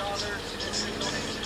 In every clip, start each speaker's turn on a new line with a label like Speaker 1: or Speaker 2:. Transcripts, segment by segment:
Speaker 1: Balanese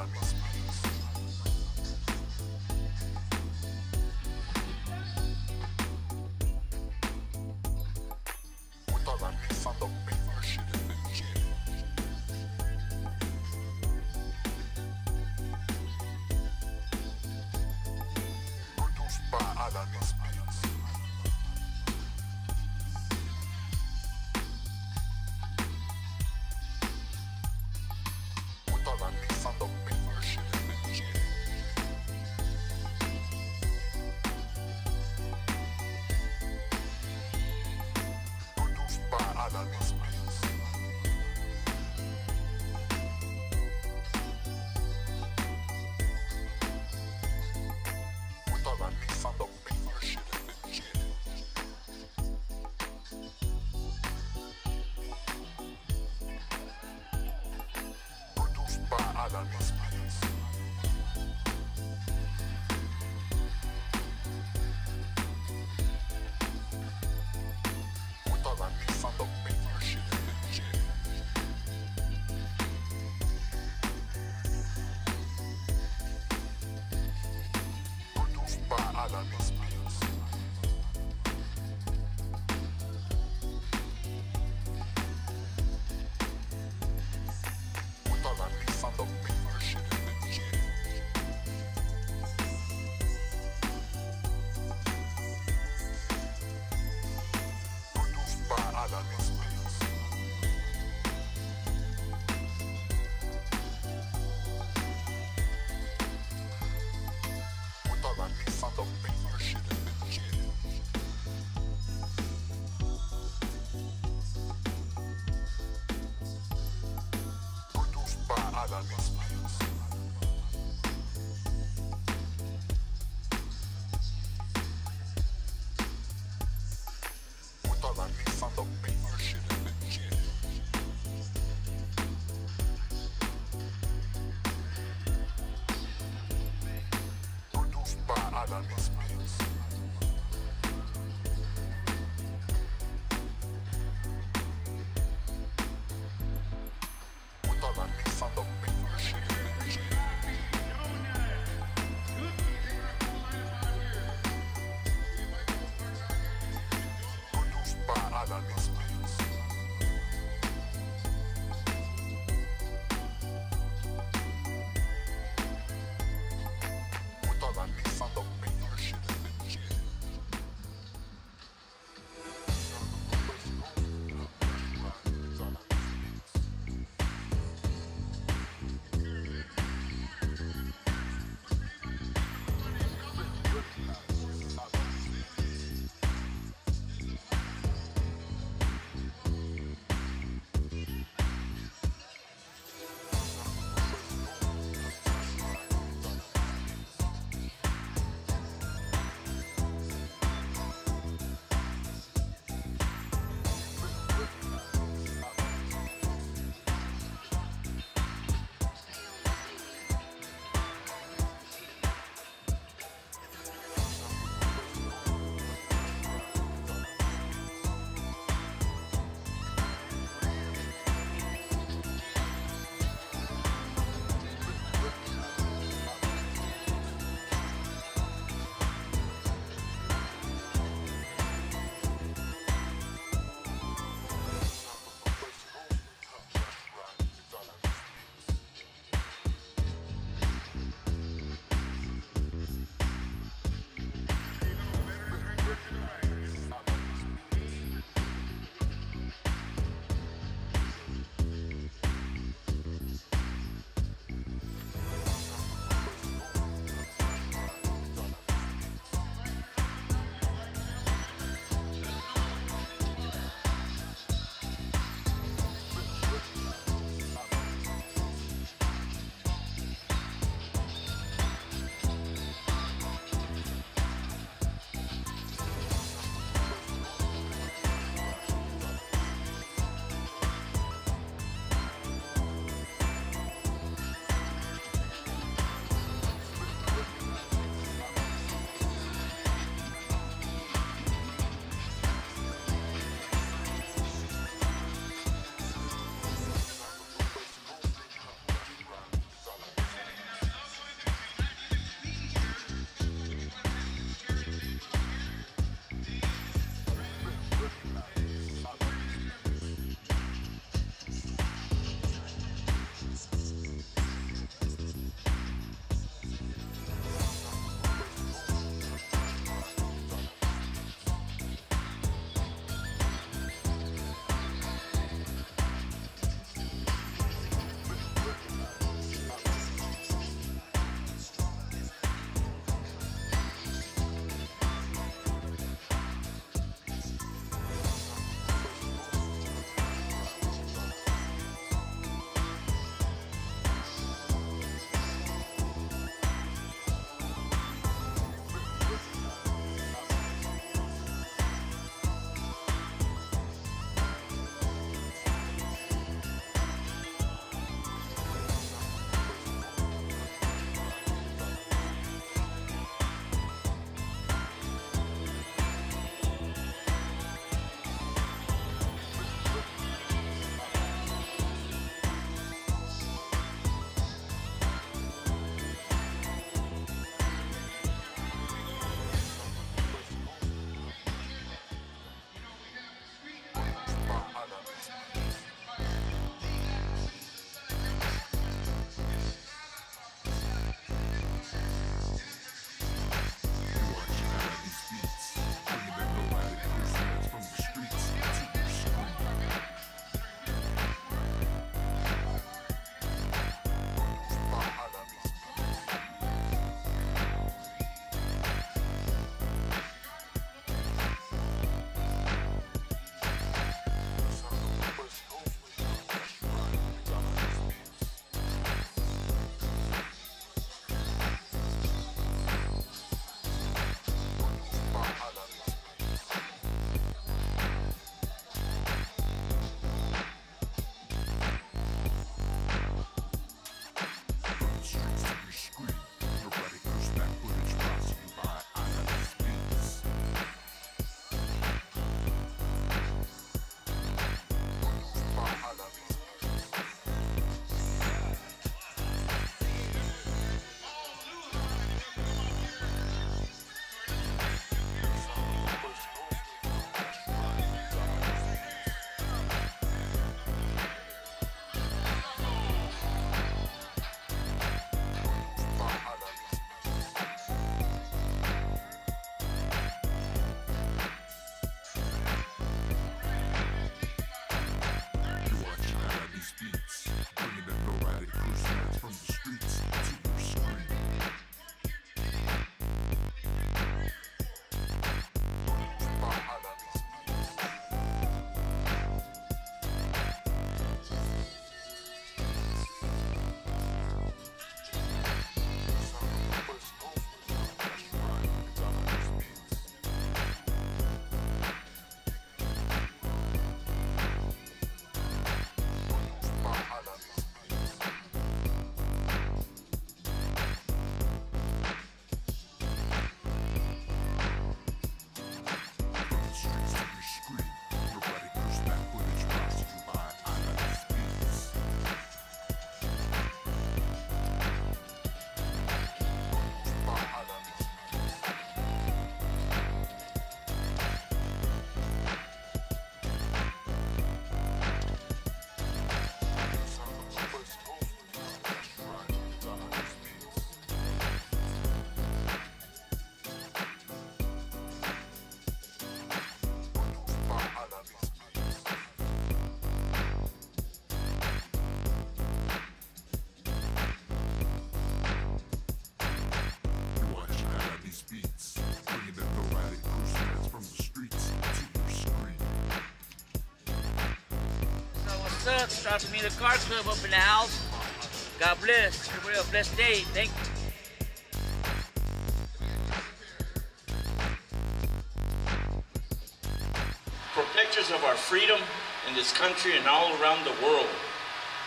Speaker 1: Sunrise. Bye-bye.
Speaker 2: Up? Stopping me the car club up in the house. God bless. Everybody have a blessed day. Thank you.
Speaker 3: For pictures of our freedom in this country and all around the world.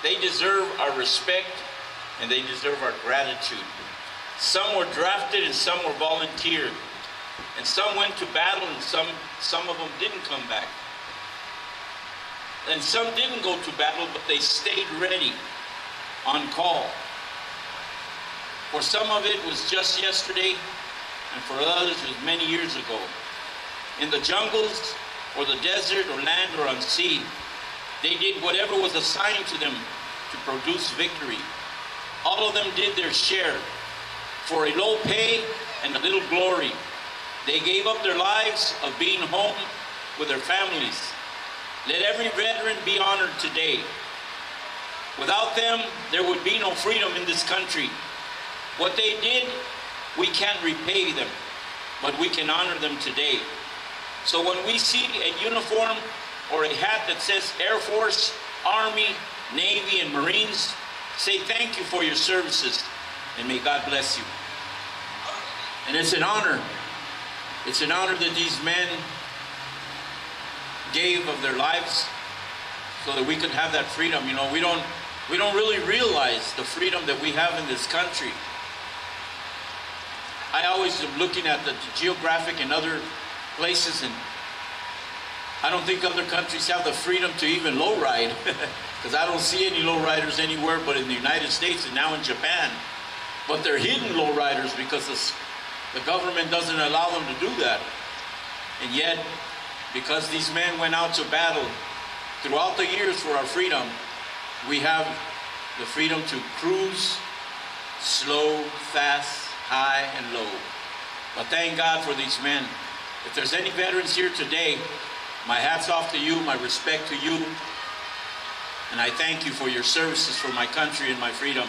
Speaker 3: They deserve our respect and they deserve our gratitude. Some were drafted and some were volunteered. And some went to battle and some, some of them didn't come back. And some didn't go to battle, but they stayed ready on call. For some of it was just yesterday, and for others it was many years ago. In the jungles, or the desert, or land, or on sea, they did whatever was assigned to them to produce victory. All of them did their share for a low pay and a little glory. They gave up their lives of being home with their families. Let every veteran be honored today. Without them, there would be no freedom in this country. What they did, we can't repay them, but we can honor them today. So when we see a uniform or a hat that says Air Force, Army, Navy, and Marines, say thank you for your services and may God bless you. And it's an honor. It's an honor that these men gave of their lives so that we could have that freedom. You know, we don't we don't really realize the freedom that we have in this country. I always am looking at the geographic and other places and I don't think other countries have the freedom to even low ride, because I don't see any low riders anywhere but in the United States and now in Japan. But they're hidden low riders because the, the government doesn't allow them to do that. And yet, because these men went out to battle throughout the years for our freedom, we have the freedom to cruise slow, fast, high, and low. But thank God for these men. If there's any veterans here today, my hat's off to you, my respect to you, and I thank you for your services for my country and my freedom.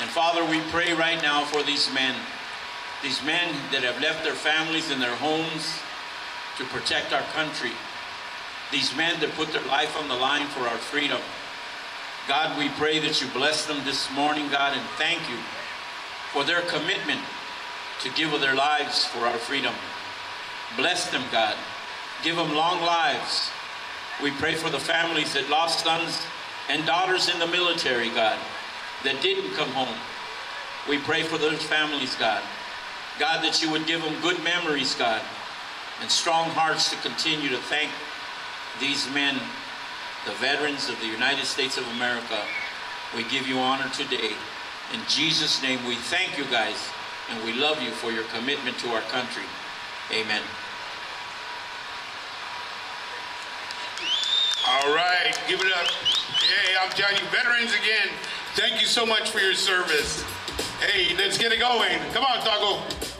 Speaker 3: And Father, we pray right now for these men, these men that have left their families and their homes to protect our country, these men that put their life on the line for our freedom. God, we pray that you bless them this morning, God, and thank you for their commitment to give of their lives for our freedom. Bless them, God. Give them long lives. We pray for the families that lost sons and daughters in the military, God, that didn't come home. We pray for those families, God. God, that you would give them good memories, God, and strong hearts to continue to thank these men, the veterans of the United States of America. We give you honor today. In Jesus' name, we thank you guys, and we love you for your commitment to our country. Amen.
Speaker 4: All right, give it up. Hey, I'm telling you, veterans again, thank you so much for your service. Hey, let's get it going. Come on, Taco.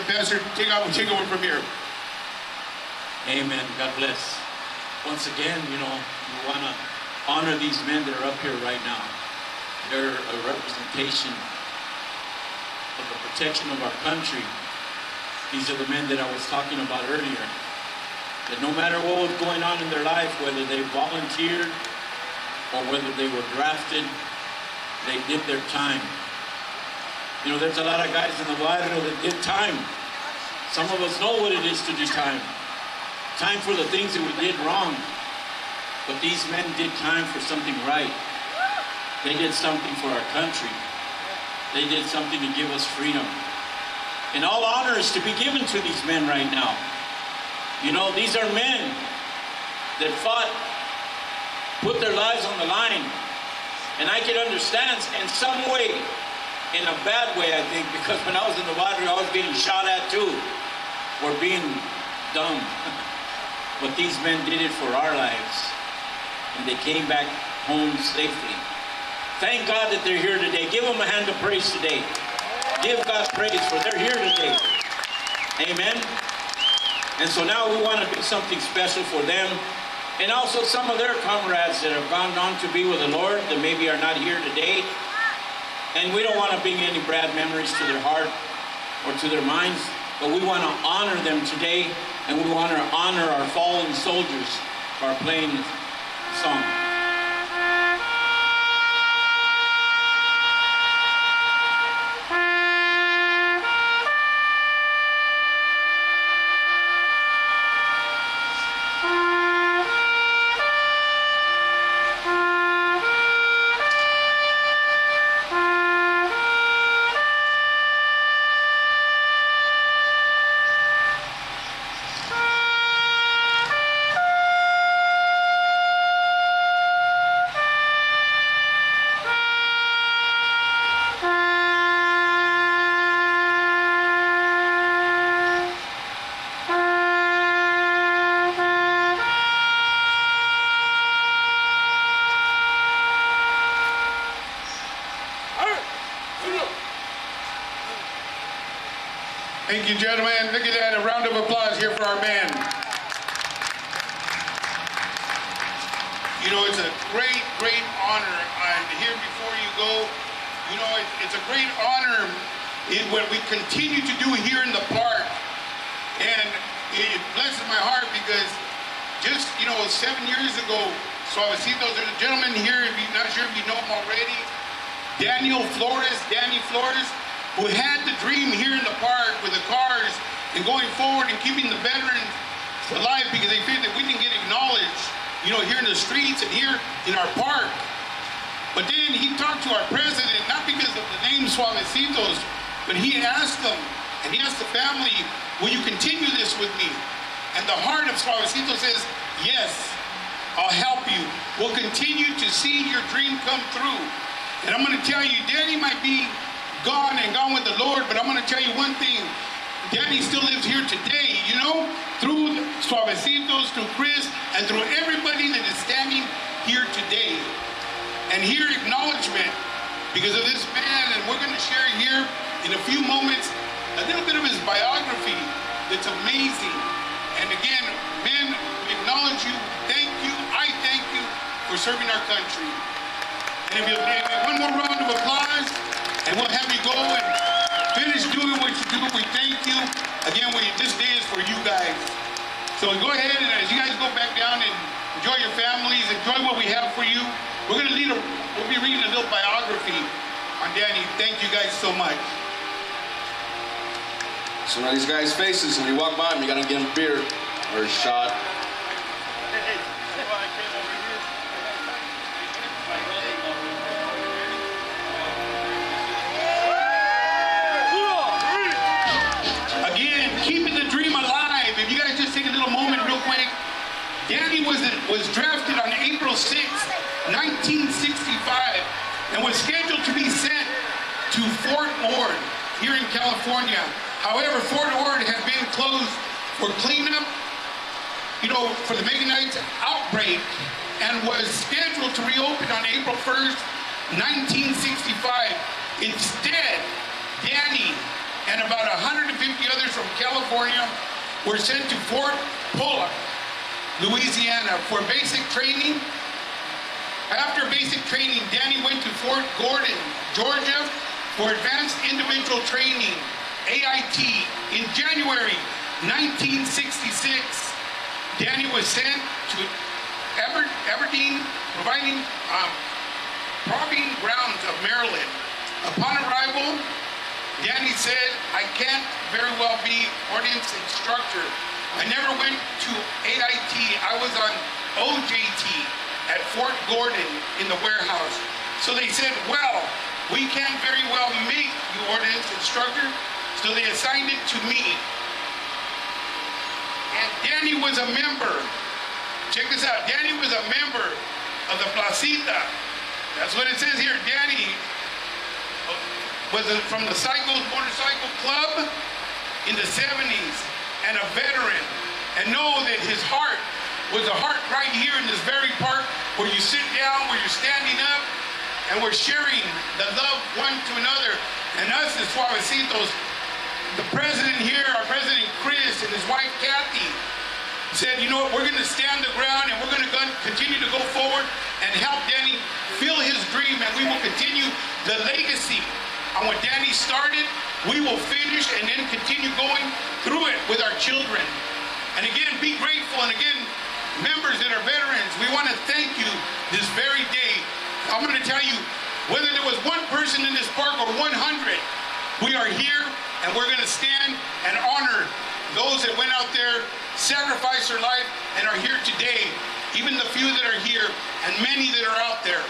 Speaker 1: The
Speaker 4: pastor take over, take over from here.
Speaker 3: Amen. God bless. Once again, you know, we want to honor these men that are up here right now. They're a representation of the protection of our country. These are the men that I was talking about earlier. That no matter what was going on in their life, whether they volunteered or whether they were drafted, they did their time. You know, there's a lot of guys in the barrio that did time. Some of us know what it is to do time. Time for the things that we did wrong. But these men did time for something right. They did something for our country. They did something to give us freedom. And all honor is to be given to these men right now. You know, these are men that fought, put their lives on the line. And I can understand in some way, in a bad way, I think, because when I was in the water, I was getting shot at too, for being dumb. But these men did it for our lives, and they came back home safely. Thank God that they're here today. Give them a hand of praise today. Give God praise for they're here today. Amen. And so now we want to do something special for them, and also some of their comrades that have gone on to be with the Lord that maybe are not here today. And we don't want to bring any bad memories to their heart or to their minds, but we want to honor them today, and we want to honor our fallen soldiers by playing this song.
Speaker 4: Here for our man. You know, it's a great, great honor. I'm here before you go, you know, it, it's a great honor in what we continue to do here in the park. And it blesses my heart because just, you know, seven years ago, Suavesitos, there's a gentleman here, if you're not sure if you know him already, Daniel Flores, Danny Flores, who had the dream here in the park with the cars and going forward and keeping the veterans alive because they figured that we didn't get acknowledged, you know, here in the streets and here in our park. But then he talked to our president, not because of the name Suavesitos, but he asked them, and he asked the family, will you continue this with me? And the heart of Suavesitos says, yes, I'll help you. We'll continue to see your dream come through. And I'm going to tell you, Danny might be gone and gone with the Lord, but I'm going to tell you one thing. Danny still lives here today, you know, through Suavesitos, through Chris, and through everybody that is standing here today. And here acknowledgement because of this man, and we're going to share here in a few moments a little bit of his biography that's amazing. And again, men, we acknowledge you, thank you, I thank you for serving our country. And if you one more round of applause, and we'll have you go and finish doing what you do. We thank you. Again, we, this day is for you guys. So go ahead and as you guys go back down and enjoy your families, enjoy what we have for you. We're gonna lead a, we'll be reading a little biography on Danny. Thank you guys so much.
Speaker 5: So now these guys' faces, when you walk by them, you gotta give them a beer or a shot.
Speaker 4: April 6, 1965, and was scheduled to be sent to Fort Ord here in California. However, Fort Ord had been closed for cleanup, you know, for the meningitis outbreak, and was scheduled to reopen on April 1st, 1965. Instead, Danny and about 150 others from California were sent to Fort Polk, Louisiana for basic training. After basic training, Danny went to Fort Gordon, Georgia for advanced individual training, AIT, in January 1966. Danny was sent to Aber Aberdeen, providing um, proving grounds of Maryland. Upon arrival, Danny said, I can't very well be ordnance instructor. I never went to AIT. I was on OJT at Fort Gordon in the warehouse. So they said, well, we can't very well meet you ordnance instructor. So they assigned it to me. And Danny was a member. Check this out. Danny was a member of the Placita. That's what it says here. Danny uh, was a, from the Cycles Motorcycle Club in the 70s and a veteran. And know that his heart was a heart right here in this very park where you sit down, where you're standing up, and we're sharing the love one to another. And us as Suavesitos, the president here, our president Chris and his wife Kathy, said, you know what, we're going to stand the ground and we're going to continue to go forward and help Danny fill his dream and we will continue the legacy on what Danny started. We will finish and then continue going through it with our children. And again, be grateful. And again, members that are veterans, we want to thank you this very day. I'm going to tell you, whether there was one person in this park or 100, we are here and we're going to stand and honor those that went out there, sacrificed their life, and are here today. Even the few that are here and many that are out there.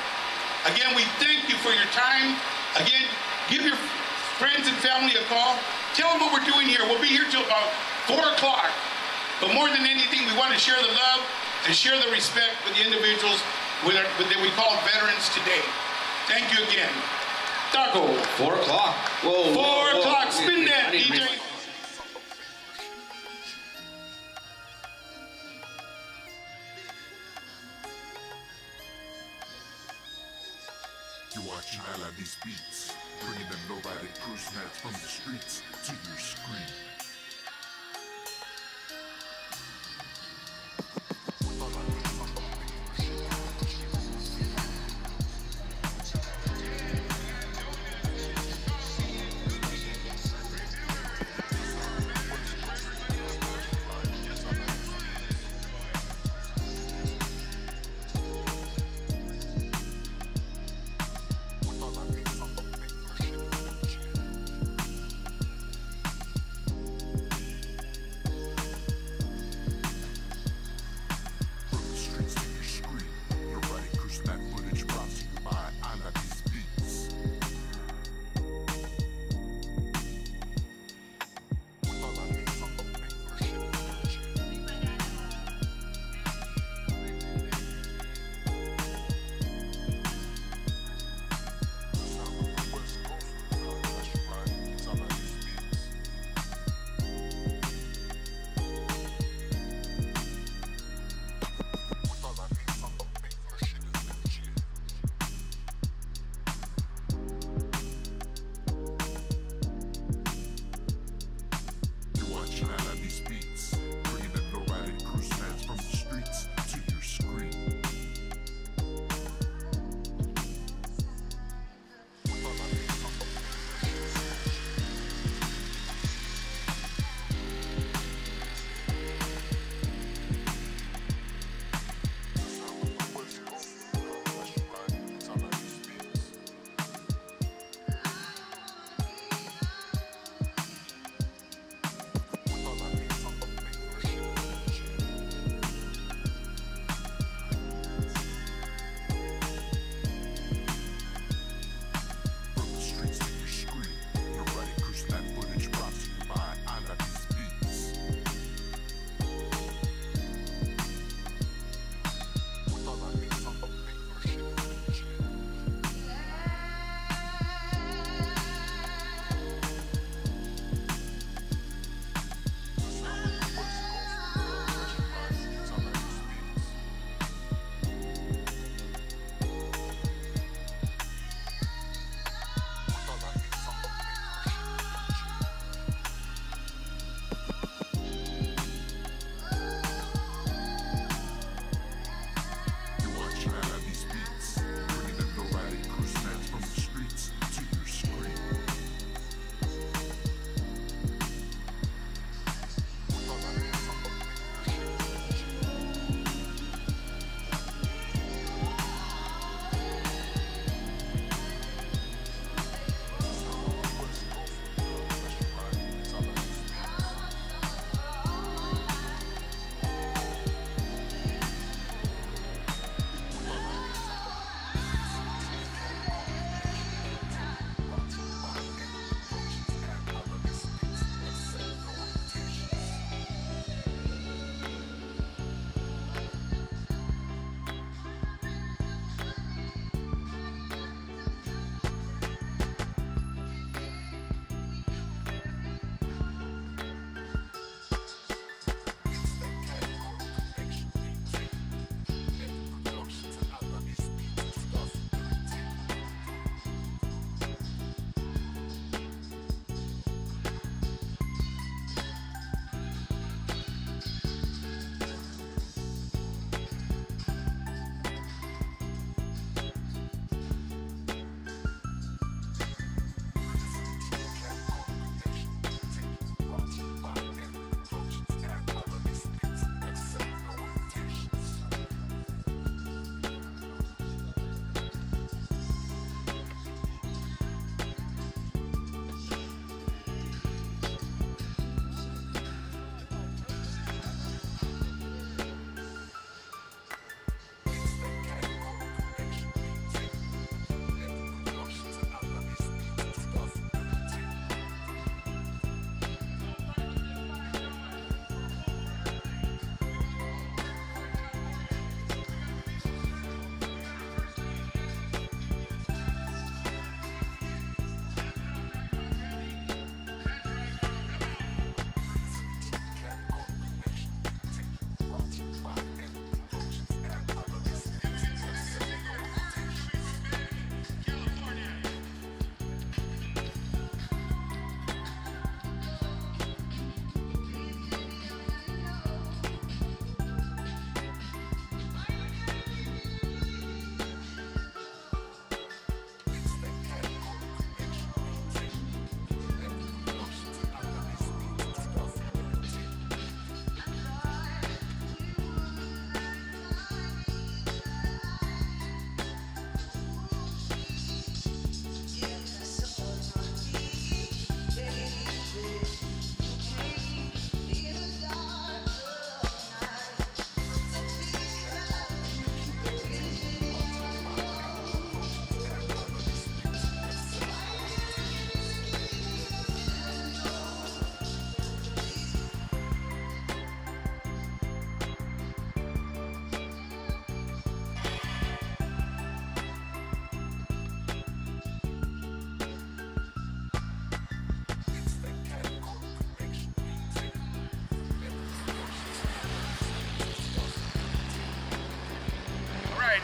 Speaker 4: Again, we thank you for your time. Again, give your friends and family a call. Tell them what we're doing here. We'll be here till about 4 o'clock. But more than anything, we want to share the love and share the respect with the individuals with our, with, that we call veterans today. Thank you again. Taco.
Speaker 5: Four o'clock. Whoa.
Speaker 4: Four
Speaker 5: whoa, whoa.
Speaker 4: o'clock. Spin that,
Speaker 5: I need to
Speaker 4: DJ.
Speaker 5: read my-
Speaker 1: You're watching Alaniz Beatz, bringing the nobody cruise nights from the streets to your screen.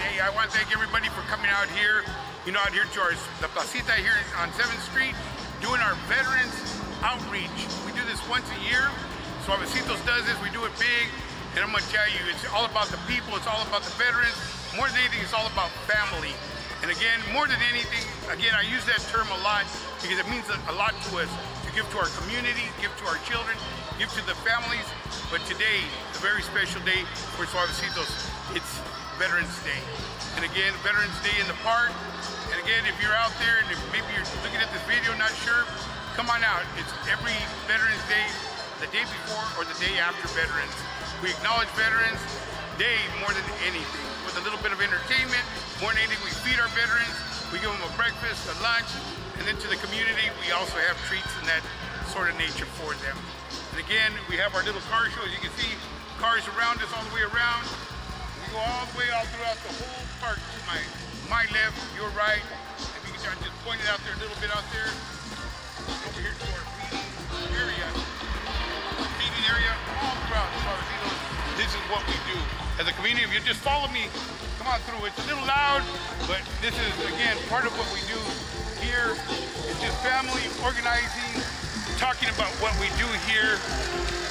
Speaker 4: Hey, I want to thank everybody for coming out here, you know, out here to our, the placita here on 7th Street, doing our veterans outreach. We do this once a year. Suavesitos does this, we do it big, and I'm gonna tell you, it's all about the people, it's all about the veterans. More than anything, it's all about family. And again, more than anything, again, I use that term a lot because it means a lot to us to give to our community, give to our children, give to the families. But today, a very special day for Suavesitos, Veterans Day. And again, Veterans Day in the park. And again, if you're out there and maybe you're looking at this video, not sure, come on out. It's every Veterans Day, the day before or the day after Veterans. We acknowledge Veterans Day more than anything. With a little bit of entertainment, more than anything, we feed our veterans, we give them a breakfast, a lunch, and then to the community, we also have treats and that sort of nature for them. And again, we have our little car show. As you can see, cars around us all the way around. Go all the way all throughout the whole park to my my left, your right. If you can I just point it out there a little bit out there. Over here to our feeding area. Feeding area all throughout Suavesitos. This is what we do. As a community, if you just follow me, come on through. It's a little loud, but this is, again, part of what we do here. It's just family organizing, talking about what we do here.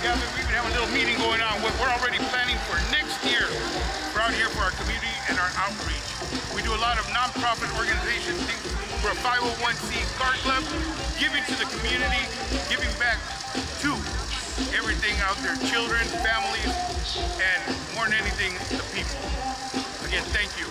Speaker 4: Yeah, we even have a little meeting going on. We're already planning for next year. We're out here for our community and our outreach. We do a lot of nonprofit organization things. We're a 501c car club, giving to the community, giving back to everything out there, children, families, and more than anything, the people. Again, thank you.